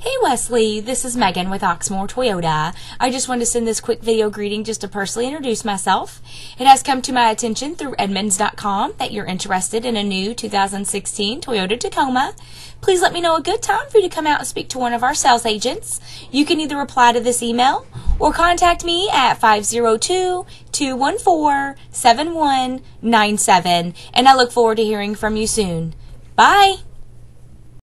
Hey Wesley, this is Megan with Oxmoor Toyota. I just wanted to send this quick video greeting just to personally introduce myself. It has come to my attention through Edmunds.com that you're interested in a new 2016 Toyota Tacoma. Please let me know a good time for you to come out and speak to one of our sales agents. You can either reply to this email or contact me at 502-214-7197 and I look forward to hearing from you soon. Bye!